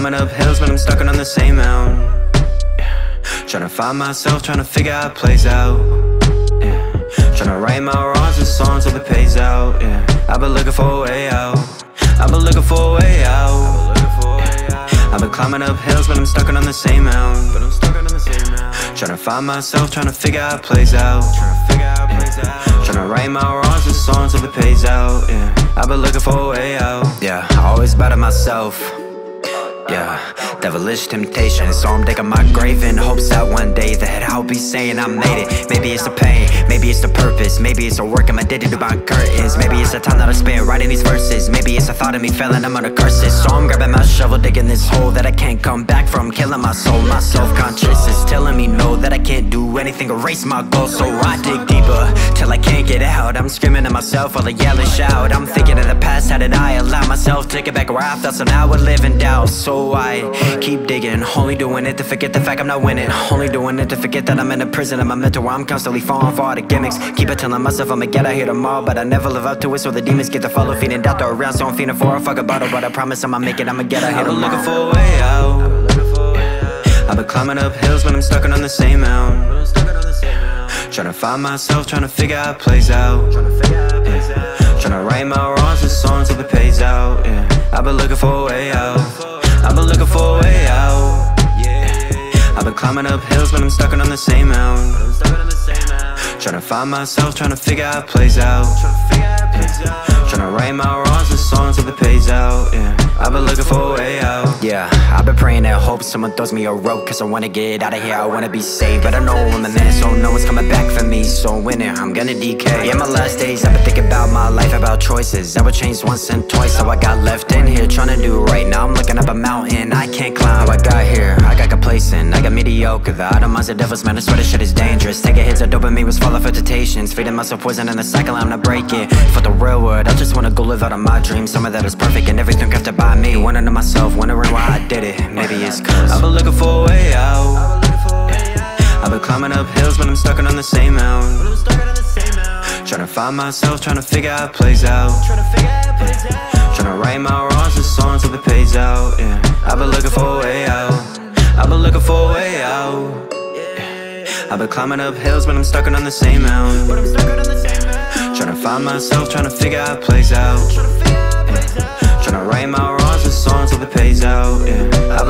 climbing up hills, but I'm stuck on the same mountain. Yeah. Trying to find myself, trying to figure out it plays out. Yeah. Trying to write my wrongs in songs till it pays out. Yeah. I've been looking for a way out. I've been looking for a way out. I've been climbing up hills, but I'm stuck on the same mountain. But I'm stuck on the same mountain. Trying to find myself, trying to figure out it plays out. Trying to figure out plays out. Trying to write my wrongs in songs till it pays out. Yeah. I've been looking for a way out. Yeah. I always better myself. Yeah, devilish temptation. So I'm digging my grave in hopes that one day That I'll be saying I made it. Maybe it's the pain, maybe it's the purpose Maybe it's the work I'm addicted to behind curtains. Maybe it's the time that I spent writing these verses. Maybe it's the thought of me failing, I'm gonna curse it So I'm grabbing my shovel, digging this hole That I can't come back from, killing my soul My self-conscious is telling me no That I can't do anything, erase my goals. So I dig deeper, till I can't get out. I'm screaming at myself while I yell and shout. I'm thinking of the past, how did I allow myself To get back where I felt, so now I live in doubt. So I keep digging Only doing it to forget the fact I'm not winning. Only doing it to forget that I'm in a prison of my mental Where I'm constantly falling for all the gimmicks. Keep it telling myself I'ma get out here tomorrow But I never live up to it so the demons get to follow. Feeding doubt all around so I'm feeding for a fucking bottle But I promise I'ma make it, I'ma get out here tomorrow. I've been looking for a way out. I've been climbing up hills but I'm stuck on the same mountain Trying to find myself, trying to figure out how it plays out. Trying to write my wrongs in songs till it pays out. Yeah. I've been looking for a way out I've been looking for a way out. I've been climbing up hills but I'm stuck on the same mountain Trying to find myself, trying to figure out how it plays out yeah. Trying to write my wrongs in songs till it pays out yeah. I've been looking for a way out. Yeah, I've been praying and hope someone throws me a rope Cause I wanna get out of here, I wanna be saved. But I know I'm a man, so no one's coming back for me. So in it, I'm gonna decay. In my last days, I've been thinking about my life, about choices. I would change once and twice, so I got left in here Trying to do right, now I'm looking up mountain. I can't climb, I got here, I got complacent I got mediocre, the automized the devil's man I swear this shit is dangerous. Taking hits of dopamine was falling for temptations Feeding myself poison in the cycle, I'm not break it. For the real world, I just wanna go live out of my dreams. Some of that is perfect and everything crafted by me. Wondering to myself, wondering why I did it. Maybe it's cause I've been looking for a way out. I've been climbing up hills but I'm stuck on the same mountain. Trying to find myself, trying to figure out plays out. Trying to write my songs till it pays out yeah. I've been looking for a way out I've been looking for a way out yeah. I've been climbing up hills but I'm stuck on the same mountain Trying to find myself, trying to figure out plays out yeah. Trying to write my wrongs in songs till it pays out yeah. I've